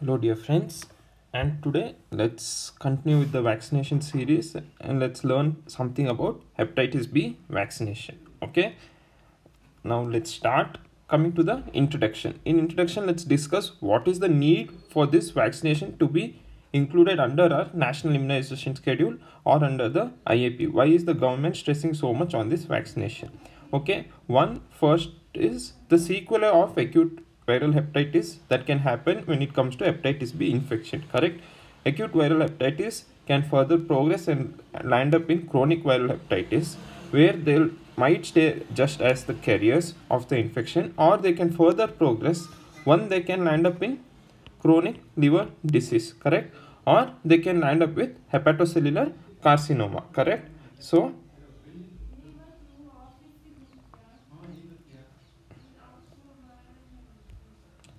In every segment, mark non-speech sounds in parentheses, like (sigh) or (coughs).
Hello, dear friends, and today let's continue with the vaccination series and let's learn something about hepatitis B vaccination. Okay, now let's start coming to the introduction. In introduction, let's discuss what is the need for this vaccination to be included under our national immunization schedule or under the IAP. Why is the government stressing so much on this vaccination? Okay, one first is the sequelae of acute viral hepatitis that can happen when it comes to hepatitis B infection, correct? Acute viral hepatitis can further progress and land up in chronic viral hepatitis where they might stay just as the carriers of the infection or they can further progress. One they can land up in chronic liver disease correct? Or they can land up with hepatocellular carcinoma correct? So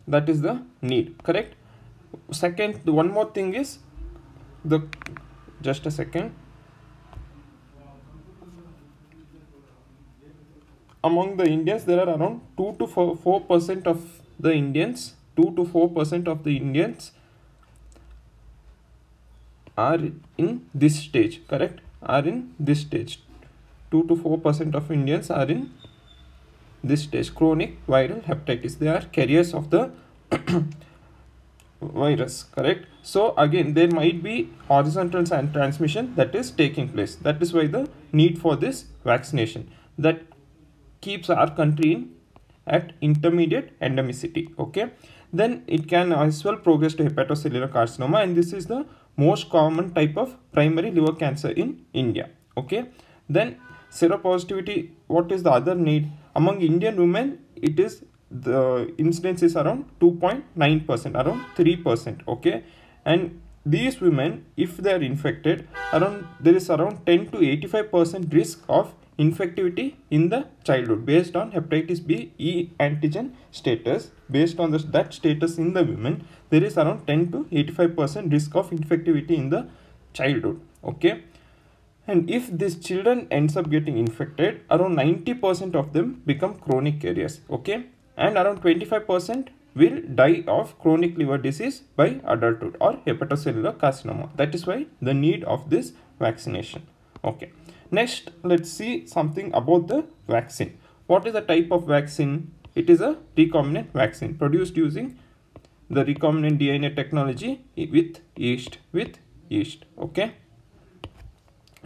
that is the need correct? Second the one more thing is the just a second. Among the indians there are around 2 to 4 percent of the indians 2 to 4 percent of the indians are in this stage correct? Are in this stage. 2 to 4 percent of indians are in this stage chronic viral hepatitis. They are carriers of the (coughs) virus correct? So again there might be horizontal transmission that is taking place. That is why the need for this vaccination. That keeps our country in at intermediate endemicity okay? Then it can as well progress to hepatocellular carcinoma and this is the most common type of primary liver cancer in india okay? Then seropositivity what is the other need among indian women it is the incidence is around 2.9 percent around 3 percent okay? And these women if they are infected around there is around 10 to 85 percent risk of infectivity in the childhood based on hepatitis B E antigen status. Based on this, that status in the women there is around 10 to 85 percent risk of infectivity in the childhood okay and if these children ends up getting infected around 90 percent of them become chronic carriers okay and around 25 percent will die of chronic liver disease by adulthood or hepatocellular carcinoma that is why the need of this vaccination okay Next, let's see something about the vaccine. What is the type of vaccine? It is a recombinant vaccine produced using the recombinant DNA technology with yeast. With yeast. Okay.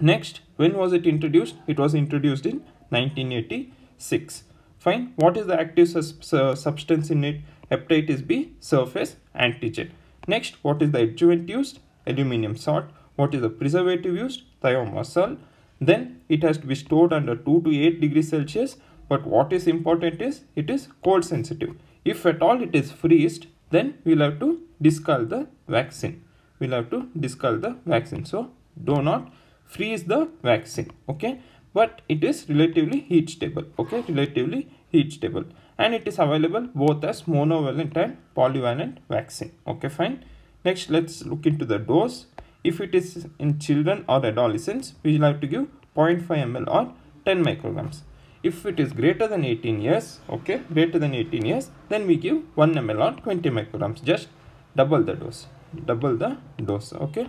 Next, when was it introduced? It was introduced in 1986. Fine. What is the active substance in it? Hepatitis B surface antigen. Next, what is the adjuvant used? Aluminium salt. What is the preservative used? Thimerosal then it has to be stored under 2 to 8 degrees celsius but what is important is it is cold sensitive if at all it is freezed then we'll have to discard the vaccine we'll have to discard the vaccine so do not freeze the vaccine okay? But it is relatively heat stable okay? Relatively heat stable. And it is available both as monovalent and polyvalent vaccine okay? Fine. Next let's look into the dose. If it is in children or adolescents, we will have to give 0.5 ml or 10 micrograms. If it is greater than 18 years, okay, greater than 18 years, then we give 1 ml or 20 micrograms, just double the dose, double the dose, okay.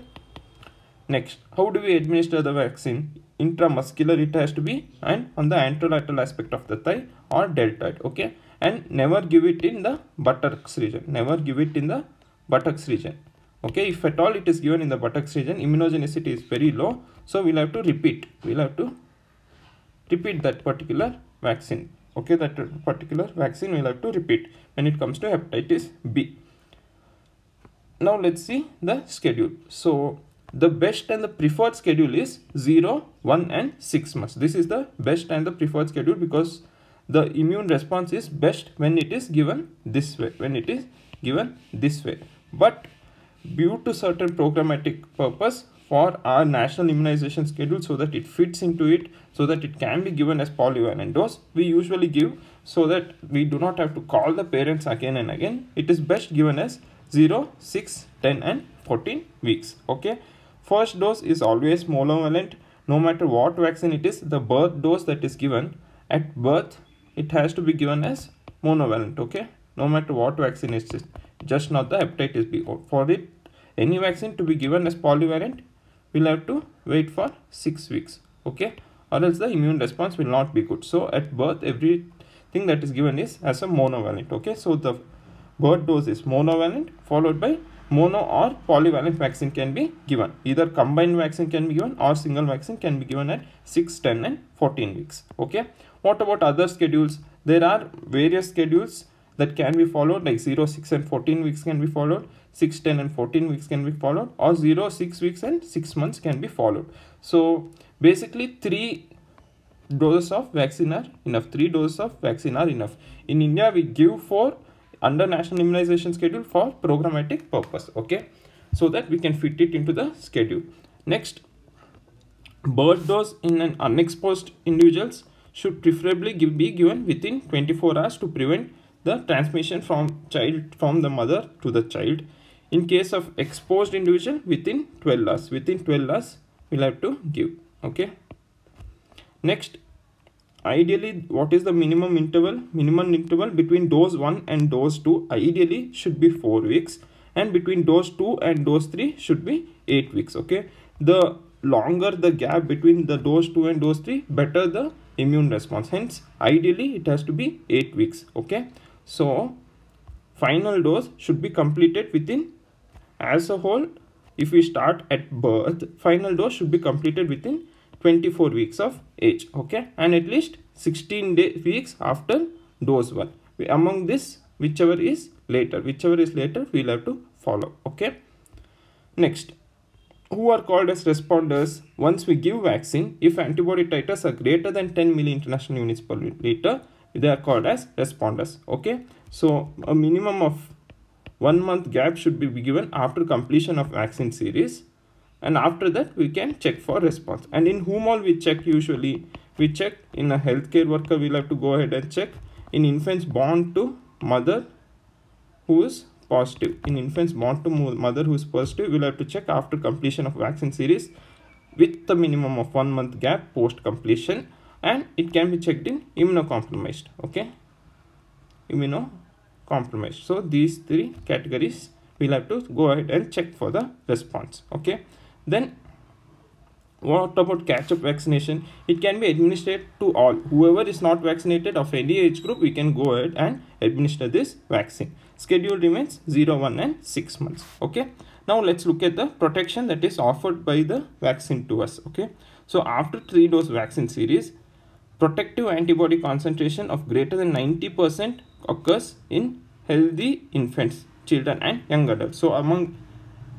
Next, how do we administer the vaccine? Intramuscular it has to be and on the anterolateral aspect of the thigh or deltoid, okay. And never give it in the buttocks region, never give it in the buttocks region okay if at all it is given in the buttocks region immunogenicity is very low so we'll have to repeat we'll have to repeat that particular vaccine okay that particular vaccine we'll have to repeat when it comes to hepatitis b now let's see the schedule so the best and the preferred schedule is 0 1 and 6 months. This is the best and the preferred schedule because the immune response is best when it is given this way when it is given this way. But due to certain programmatic purpose for our national immunization schedule so that it fits into it so that it can be given as polyvalent dose we usually give so that we do not have to call the parents again and again. It is best given as 0 6 10 and 14 weeks. Okay first dose is always monovalent. No matter what vaccine it is the birth dose that is given at birth it has to be given as monovalent okay? No matter what vaccine it is. Just not the hepatitis b. For it any vaccine to be given as polyvalent we'll have to wait for six weeks okay? Or else the immune response will not be good. So at birth everything that is given is as a monovalent okay? So the birth dose is monovalent followed by mono or polyvalent vaccine can be given. Either combined vaccine can be given or single vaccine can be given at 6 10 and 14 weeks. Okay? What about other schedules? There are various schedules that can be followed like 0 6 and 14 weeks can be followed 6 10 and 14 weeks can be followed or 0 6 weeks and 6 months can be followed. So basically three doses of vaccine are enough. Three doses of vaccine are enough. In india we give four under national immunization schedule for programmatic purpose okay? So that we can fit it into the schedule. Next birth dose in an unexposed individuals should preferably give, be given within 24 hours to prevent the transmission from child from the mother to the child. In case of exposed individual within 12 hours within 12 hours we'll have to give okay? Next ideally what is the minimum interval minimum interval between dose 1 and dose 2 ideally should be 4 weeks. And between dose 2 and dose 3 should be 8 weeks okay? The longer the gap between the dose 2 and dose 3 better the immune response. Hence ideally it has to be 8 weeks okay? So final dose should be completed within as a whole. If we start at birth final dose should be completed within 24 weeks of age okay? And at least 16 day, weeks after dose 1 among this whichever is later whichever is later we'll have to follow okay? Next who are called as responders? Once we give vaccine if antibody titers are greater than 10 milli international units per liter they are called as responders okay? So a minimum of one month gap should be given after completion of vaccine series and after that we can check for response. And in whom all we check usually we check in a healthcare worker we'll have to go ahead and check in infants born to mother who is positive. In infants born to mother who is positive we'll have to check after completion of vaccine series with the minimum of one month gap post completion and it can be checked in immunocompromised okay? Immunocompromised. So these three categories we'll have to go ahead and check for the response okay then what about catch-up vaccination? It can be administered to all. Whoever is not vaccinated of any age group we can go ahead and administer this vaccine. Schedule remains 0 1 and 6 months okay? Now let's look at the protection that is offered by the vaccine to us okay? So after three dose vaccine series protective antibody concentration of greater than 90% occurs in healthy infants, children and young adults. So among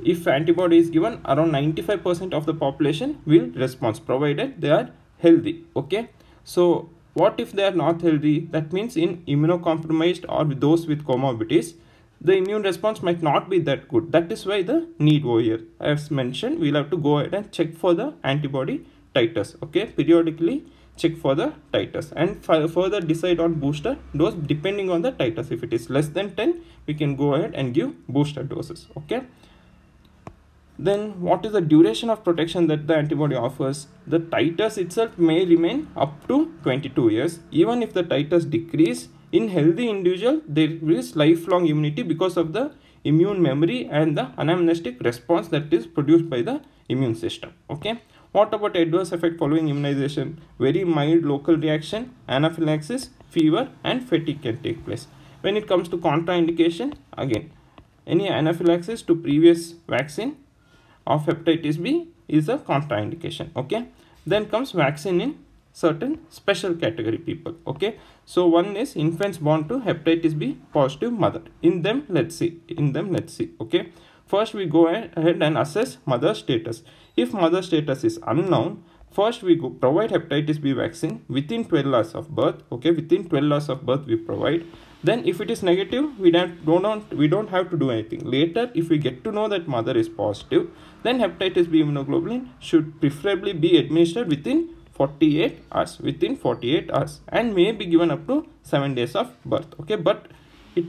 if antibody is given around 95% of the population will respond provided they are healthy okay? So what if they are not healthy? That means in immunocompromised or those with comorbidities the immune response might not be that good. That is why the need over here. As mentioned we'll have to go ahead and check for the antibody titers okay? Periodically check for the titers and further decide on booster dose depending on the titers. If it is less than 10 we can go ahead and give booster doses okay then what is the duration of protection that the antibody offers the titers itself may remain up to 22 years even if the titers decrease in healthy individual there is lifelong immunity because of the immune memory and the anamnestic response that is produced by the immune system okay what about adverse effect following immunization? Very mild local reaction, anaphylaxis, fever and fatigue can take place. When it comes to contraindication, again, any anaphylaxis to previous vaccine of hepatitis B is a contraindication. Okay. Then comes vaccine in certain special category people. Okay. So one is infants born to hepatitis B positive mother. In them, let's see. In them, let's see. Okay. First, we go ahead and assess mother status. If mother status is unknown, first we go provide hepatitis B vaccine within 12 hours of birth. Okay, within 12 hours of birth we provide. Then if it is negative, we don't, don't we don't have to do anything. Later, if we get to know that mother is positive, then hepatitis B immunoglobulin should preferably be administered within 48 hours within 48 hours and may be given up to 7 days of birth okay? But it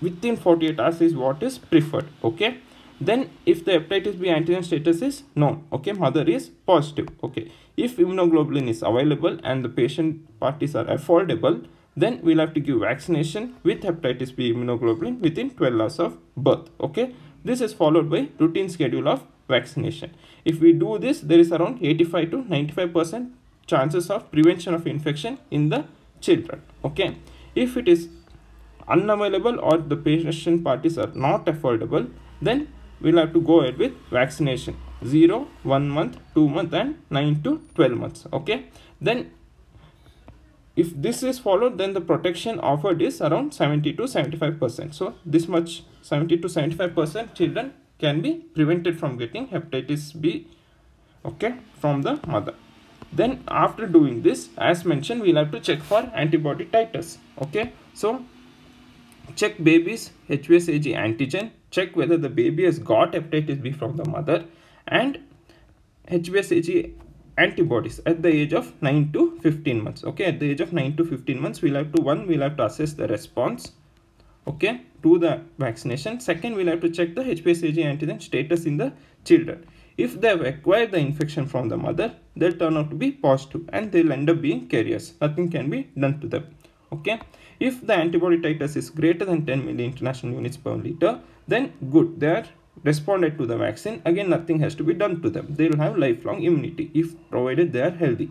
within 48 hours is what is preferred okay? Then if the hepatitis b antigen status is known okay mother is positive okay? If immunoglobulin is available and the patient parties are affordable then we'll have to give vaccination with hepatitis b immunoglobulin within 12 hours of birth okay? This is followed by routine schedule of vaccination. If we do this there is around 85 to 95 percent chances of prevention of infection in the children okay? If it is unavailable or the patient parties are not affordable then we'll have to go ahead with vaccination. 0 1 month 2 month and 9 to 12 months okay? Then if this is followed then the protection offered is around 70 to 75 percent. So this much 70 to 75 percent children can be prevented from getting hepatitis b okay from the mother. Then after doing this as mentioned we'll have to check for antibody titers okay. So check baby's hbsag antigen check whether the baby has got hepatitis b from the mother and hbsag antibodies at the age of 9 to 15 months. Okay at the age of 9 to 15 months we'll have to one we'll have to assess the response okay to the vaccination. Second we'll have to check the hbsag antigen status in the children. If they have acquired the infection from the mother they'll turn out to be positive and they'll end up being carriers. Nothing can be done to them okay. If the antibody titers is greater than 10 milli international units per liter then good. They are responded to the vaccine. Again nothing has to be done to them. They will have lifelong immunity if provided they are healthy.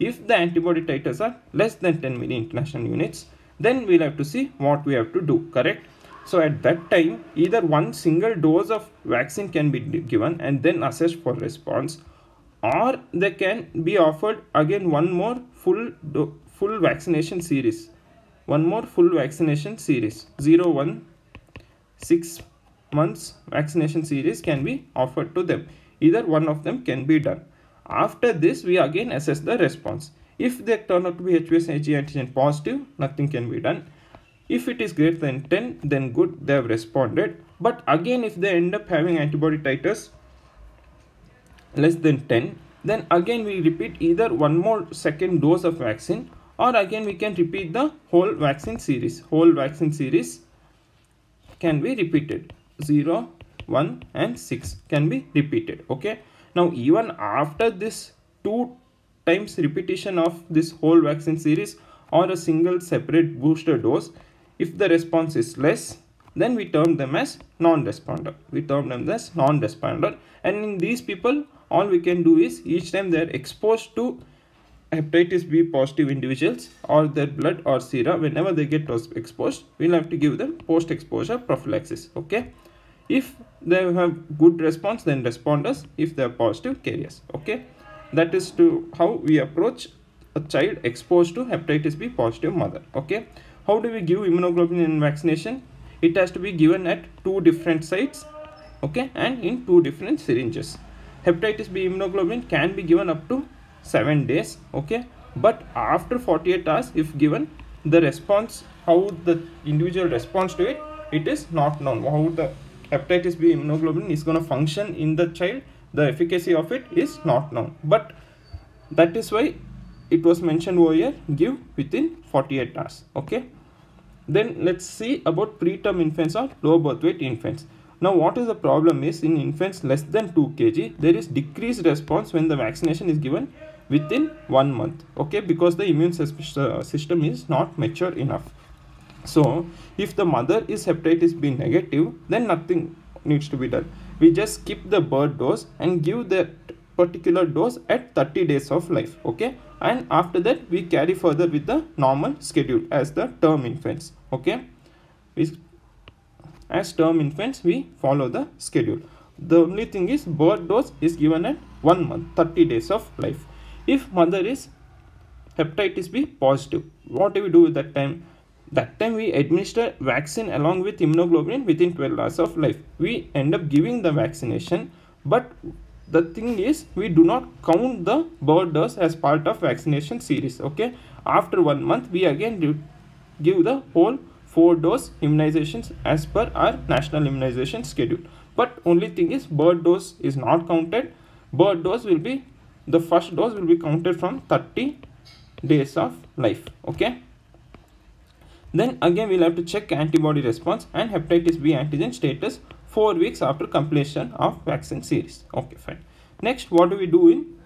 If the antibody titers are less than 10 milli international units then we'll have to see what we have to do correct? So at that time either one single dose of vaccine can be given and then assessed for response or they can be offered again one more full full vaccination series. One more full vaccination series. 0 1 6 months vaccination series can be offered to them. Either one of them can be done. After this, we again assess the response. If they turn out to be HBsAg antigen positive, nothing can be done. If it is greater than 10, then good, they have responded. But again, if they end up having antibody titers less than 10, then again we repeat either one more second dose of vaccine or again we can repeat the whole vaccine series. Whole vaccine series can be repeated. 0 1 and 6 can be repeated okay? Now even after this two times repetition of this whole vaccine series or a single separate booster dose if the response is less then we term them as non-responder. We term them as non-responder. And in these people all we can do is each time they are exposed to hepatitis b positive individuals or their blood or serum whenever they get exposed we'll have to give them post exposure prophylaxis okay if they have good response then responders. If they are positive carriers. Okay? That is to how we approach a child exposed to hepatitis b positive mother. Okay? How do we give immunoglobulin in vaccination? It has to be given at two different sites okay? And in two different syringes. Hepatitis b immunoglobulin can be given up to 7 days okay? But after 48 hours if given the response how the individual responds to it it is not known. How the hepatitis B immunoglobulin is going to function in the child, the efficacy of it is not known. But that is why it was mentioned over here, give within 48 hours. Okay. Then let's see about preterm infants or low birth weight infants. Now what is the problem is in infants less than 2 kg, there is decreased response when the vaccination is given within one month. Okay, because the immune uh, system is not mature enough. So if the mother is hepatitis B negative, then nothing needs to be done. We just skip the birth dose and give that particular dose at 30 days of life. Okay. And after that, we carry further with the normal schedule as the term infants. Okay. We, as term infants, we follow the schedule. The only thing is birth dose is given at 1 month, 30 days of life. If mother is hepatitis B positive, what do we do at that time? That time we administer vaccine along with immunoglobulin within 12 hours of life. We end up giving the vaccination but the thing is we do not count the birth dose as part of vaccination series okay? After one month we again give the whole four dose immunizations as per our national immunization schedule. But only thing is birth dose is not counted. Birth dose will be the first dose will be counted from 30 days of life okay then again we'll have to check antibody response and hepatitis B antigen status 4 weeks after completion of vaccine series. Okay, fine. Next, what do we do in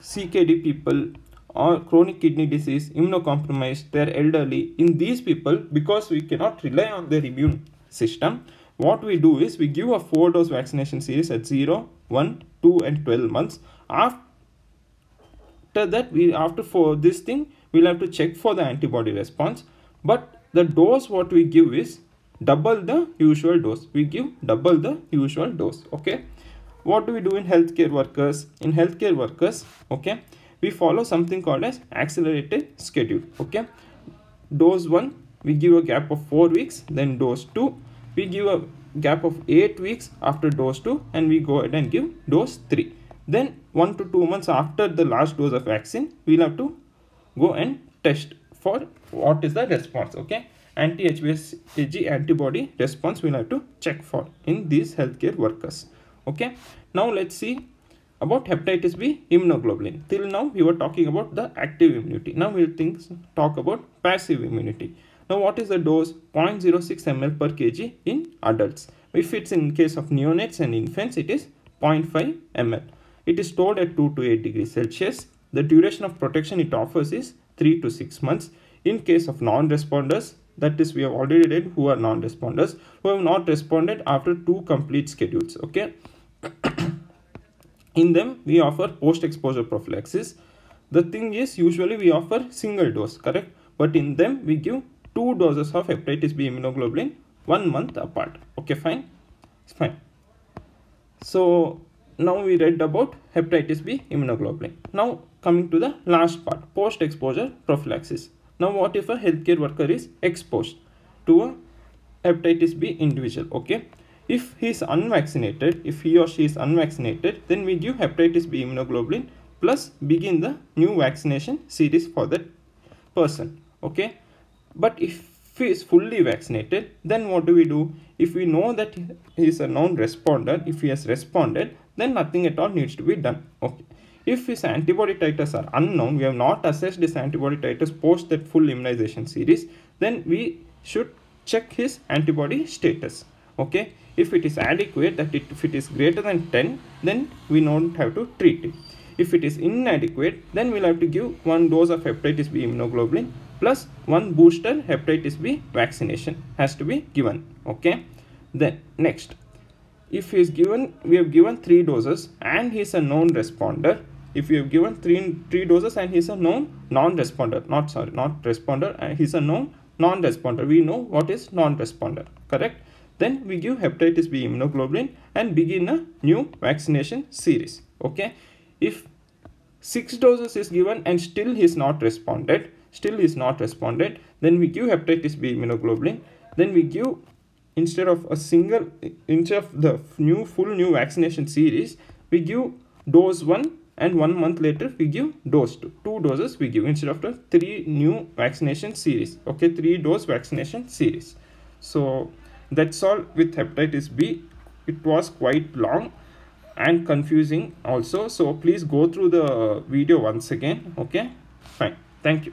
CKD people or chronic kidney disease, immunocompromised, they're elderly. In these people, because we cannot rely on their immune system, what we do is we give a four dose vaccination series at 0, 1, 2 and 12 months. After that, we after for this thing, we'll have to check for the antibody response. But the dose what we give is double the usual dose. We give double the usual dose. Okay. What do we do in healthcare workers? In healthcare workers, okay, we follow something called as accelerated schedule okay dose 1 we give a gap of 4 weeks then dose 2 we give a gap of 8 weeks after dose 2 and we go ahead and give dose 3 then 1 to 2 months after the last dose of vaccine we'll have to go and test for what is the response okay anti-HBsAg antibody response we'll have to check for in these healthcare workers okay now let's see about hepatitis B immunoglobulin. Till now we were talking about the active immunity. Now we'll think, talk about passive immunity. Now what is the dose? 0.06 ml per kg in adults. If it's in case of neonates and infants, it is 0.5 ml. It is stored at 2 to 8 degrees Celsius. The duration of protection it offers is 3 to 6 months. In case of non-responders, that is we have already read who are non-responders, who have not responded after two complete schedules. Okay. in them we offer post exposure prophylaxis the thing is usually we offer single dose correct but in them we give two doses of hepatitis b immunoglobulin one month apart okay fine it's fine so now we read about hepatitis b immunoglobulin now coming to the last part post exposure prophylaxis now what if a healthcare worker is exposed to a hepatitis b individual okay if he is unvaccinated, if he or she is unvaccinated, then we give hepatitis B immunoglobulin plus begin the new vaccination series for that person. Okay. But if he is fully vaccinated, then what do we do? If we know that he is a non-responder, if he has responded, then nothing at all needs to be done. Okay. If his antibody titers are unknown, we have not assessed his antibody titers post that full immunization series, then we should check his antibody status. Okay if it is adequate that it, if it is greater than 10 then we don't have to treat it if it is inadequate then we'll have to give one dose of hepatitis b immunoglobulin plus one booster hepatitis b vaccination has to be given okay then next if he is given we have given three doses and he is a known responder if you have given three three doses and he is a known non-responder not sorry not responder and he is a known non-responder we know what is non-responder correct then we give hepatitis B immunoglobulin and begin a new vaccination series. Okay. If six doses is given and still he is not responded, still he is not responded, then we give hepatitis B immunoglobulin. Then we give instead of a single instead of the new full new vaccination series, we give dose one and one month later we give dose two. Two doses we give instead of the three new vaccination series. Okay, three dose vaccination series. So that's all with hepatitis b it was quite long and confusing also so please go through the video once again okay fine thank you